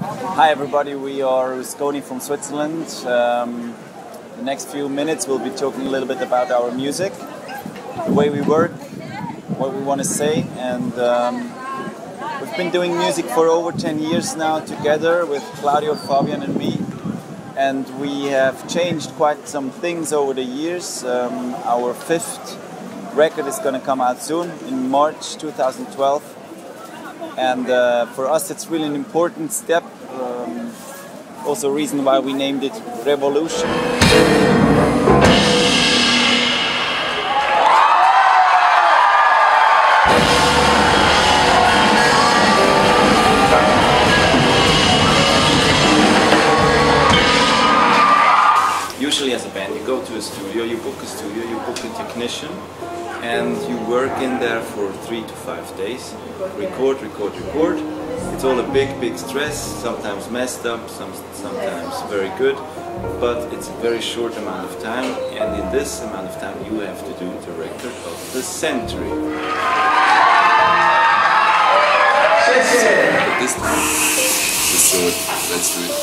Hi everybody, we are Rusconi from Switzerland. Um, the next few minutes we'll be talking a little bit about our music, the way we work, what we want to say, and um, we've been doing music for over 10 years now together with Claudio, Fabian, and me. And we have changed quite some things over the years. Um, our fifth record is going to come out soon in March 2012 and uh, for us it's really an important step um, also reason why we named it revolution. Usually as a band you go to a studio you book a studio you book a technician and you work in there for three to five days. Record record record. It's all a big big stress sometimes messed up some, sometimes very good but it's a very short amount of time and in this amount of time you have to do the record of the century. But this time we thought let's do it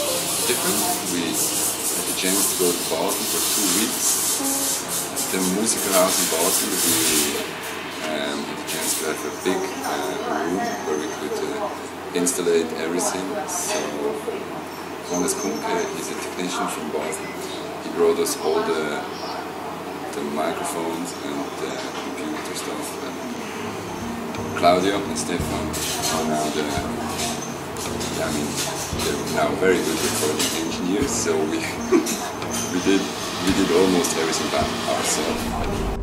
different. We had a chance to go to Boston for two weeks the musical house in Basel, we um, had a chance to have a big uh, room where we could uh, installate everything. So Johannes Kunke is a technician from Basel. He brought us all the the microphones and the computer stuff. And Claudio and Stefan are now the I mean they're now very good recording engineers. So we we did we did almost everything by ourselves.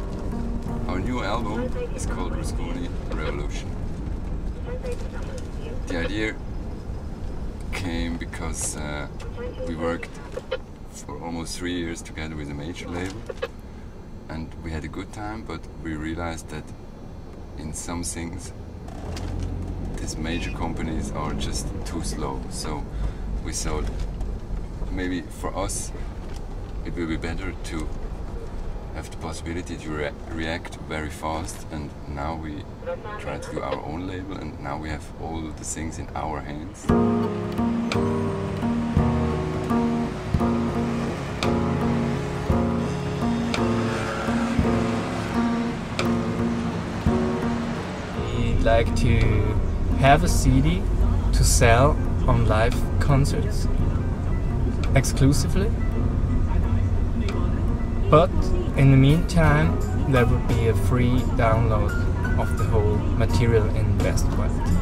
Our new album is called Rusconi Revolution. The idea came because uh, we worked for almost three years together with a major label and we had a good time but we realized that in some things these major companies are just too slow so we thought maybe for us it will be better to have the possibility to re react very fast and now we try to do our own label and now we have all the things in our hands. We'd like to have a CD to sell on live concerts exclusively but in the meantime, there will be a free download of the whole material in best quality.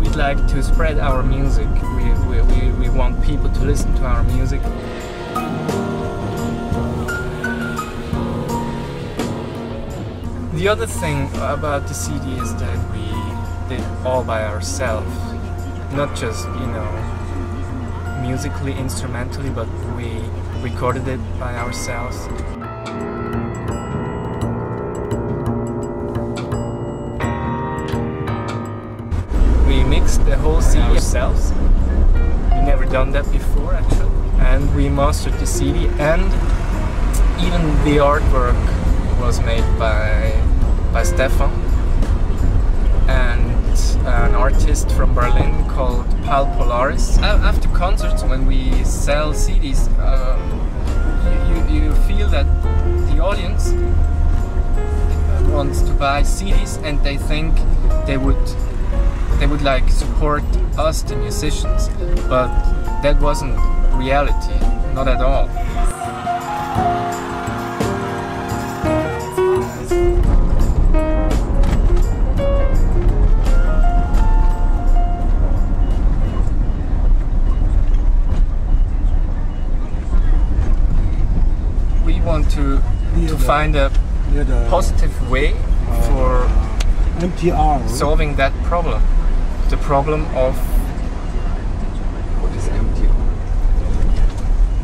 We'd like to spread our music. We, we, we, we want people to listen to our music. The other thing about the CD is that we did all by ourselves. Not just, you know, musically, instrumentally, but we recorded it by ourselves. We mixed the whole CD ourselves. We never done that before actually. And we mastered the CD and even the artwork was made by by Stefan and an artist from Berlin called Paul Polaris. After concerts, when we sell CDs, um, you, feel that the audience uh, wants to buy CDs and they think they would they would like support us, the musicians, but that wasn't reality, not at all. To to find a positive way uh, for MTR. solving that problem. The problem of What is empty?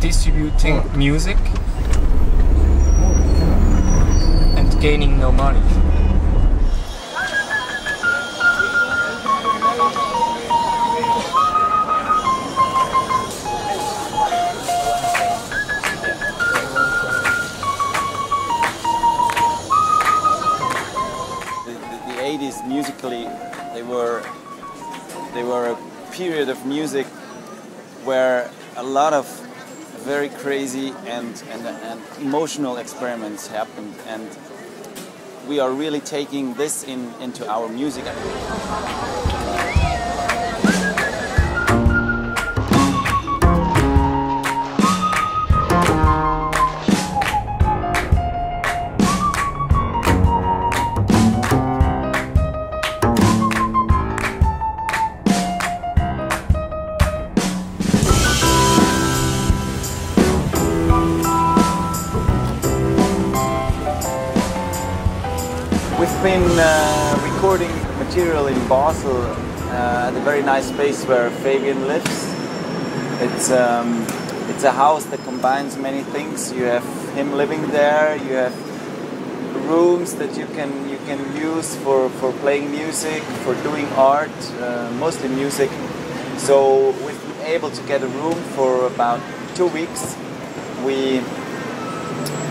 distributing oh. music and gaining no money. The, the, the 80s musically they were they were a period of music where a lot of very crazy and, and, and emotional experiments happened and we are really taking this in, into our music. We've been uh, recording material in Basel uh, at a very nice space where Fabian lives. It's um, it's a house that combines many things. You have him living there. You have rooms that you can you can use for, for playing music, for doing art, uh, mostly music. So we've been able to get a room for about two weeks. We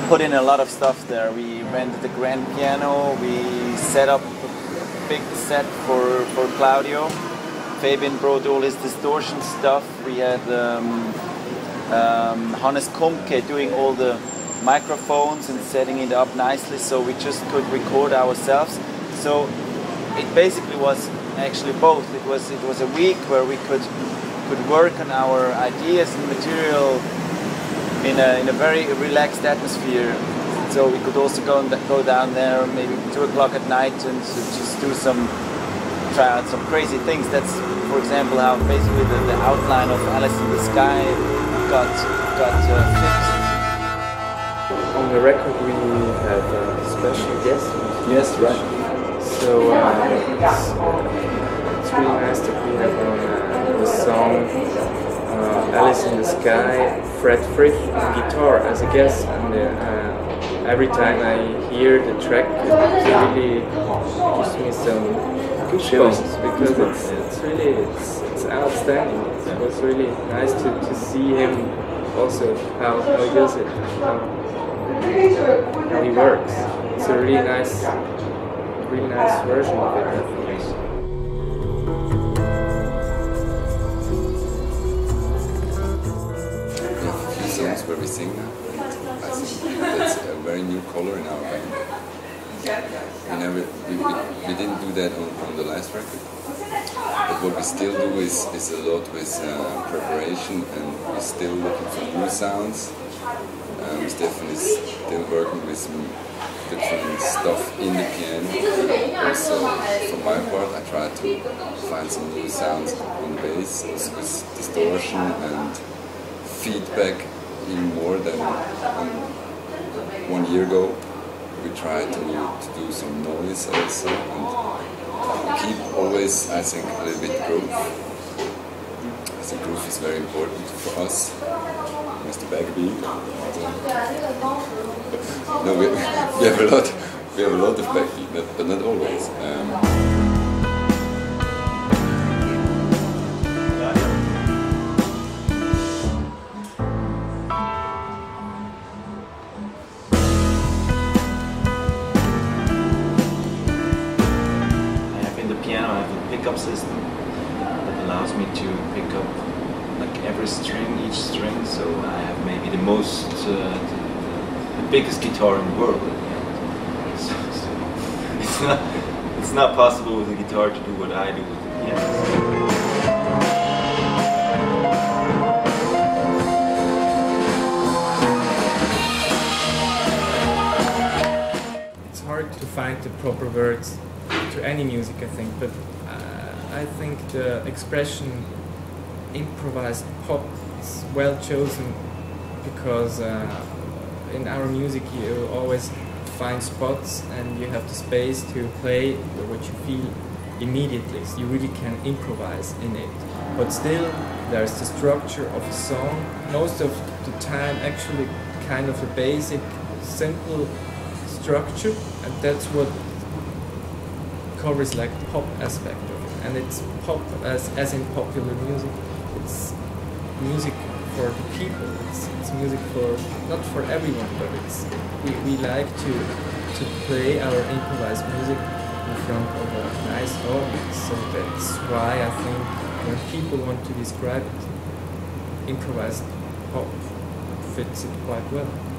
put in a lot of stuff there. We rented a grand piano. We set up a big set for, for Claudio. Fabian brought all his distortion stuff. We had um, um, Hannes Kumke doing all the microphones and setting it up nicely so we just could record ourselves. So it basically was actually both. It was it was a week where we could could work on our ideas and material in a, in a very relaxed atmosphere. So we could also go and go down there maybe two o'clock at night and just do some try out some crazy things. That's for example how basically the, the outline of Alice in the Sky got got uh, fixed. On the record, we have a special guest. Yes, right. So uh, it's, it's really nice that we have on the song uh, Alice in the Sky, Fred Frith on guitar as a guest. And uh, every time I hear the track, it really gives me some goosebumps because it's, it's really it's, it's outstanding. It was really nice to, to see him also how, how he does it, how, how he works. It's a really nice, really nice version of it. And I think that's a very new color in our band. We never, we, we, we didn't do that on, on the last record. But what we still do is, is a lot with uh, preparation and we're still looking for new sounds. Um, Stefan is still working with some different stuff in the piano. Also, for my part, I try to find some new sounds on bass with distortion and feedback even more than one year ago. We try to, to do some noise also and keep always, I think, a little bit groove. I think groove is very important for us. Mr. Bagby. No, we, we have a lot. We have a lot of backbeat, but, but not always. Um, system that allows me to pick up like every string, each string. So I have maybe the most, uh, the, the biggest guitar in the world. So, so it's not, it's not possible with a guitar to do what I do with the piano. It's hard to find the proper words to any music, I think, but I think the expression improvised pop is well chosen because uh, in our music you always find spots and you have the space to play what you feel immediately. So You really can improvise in it. But still, there's the structure of a song. Most of the time, actually, kind of a basic, simple structure, and that's what covers like the pop aspect. And it's pop as, as in popular music. It's music for the people. It's, it's music for not for everyone, but it's we, we like to to play our improvised music in front of a nice audience. So that's why I think when people want to describe it, improvised pop fits it quite well.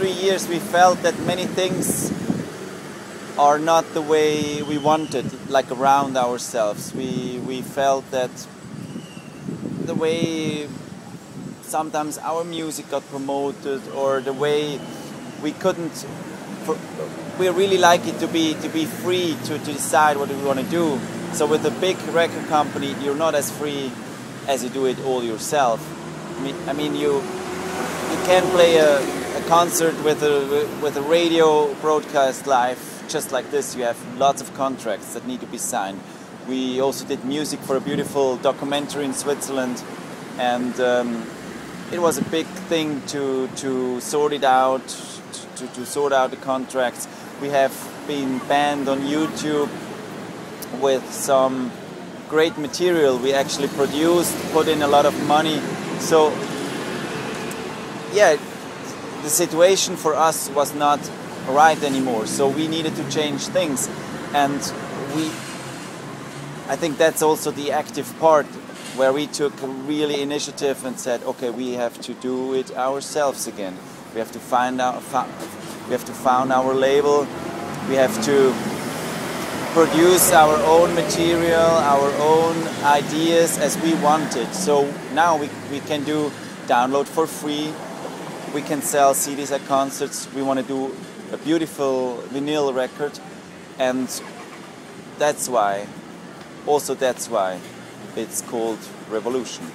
Three years we felt that many things are not the way we wanted, like around ourselves. We, we felt that the way sometimes our music got promoted or the way we couldn't we really like it to be to be free to, to decide what we want to do so with a big record company you're not as free as you do it all yourself i mean, I mean you you can play a concert with a with a radio broadcast live just like this. You have lots of contracts that need to be signed. We also did music for a beautiful documentary in Switzerland, and um, it was a big thing to to sort it out, to, to sort out the contracts. We have been banned on YouTube with some great material we actually produced, put in a lot of money. So yeah, the situation for us was not right anymore. So we needed to change things, and we. I think that's also the active part where we took really initiative and said, okay, we have to do it ourselves again. We have to find out. We have to found our label. We have to produce our own material, our own ideas as we wanted. So now we, we can do download for free we can sell CDs at concerts. We want to do a beautiful vinyl record, and that's why, also that's why, it's called Revolution.